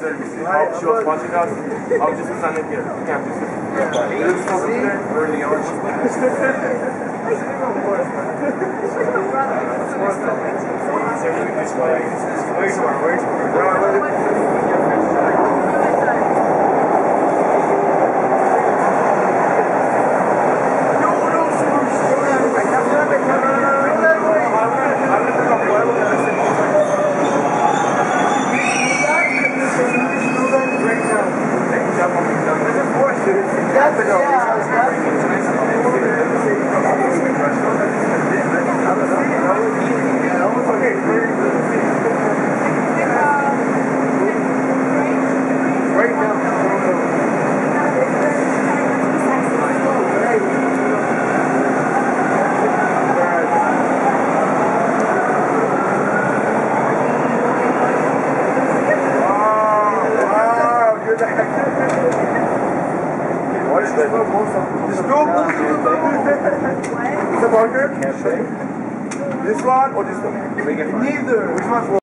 service. How she was watching us. I was just standing here. You can't just It was so clear early on. Wait for it, wait What's the Is the burger? This one or this one? Neither. Which one's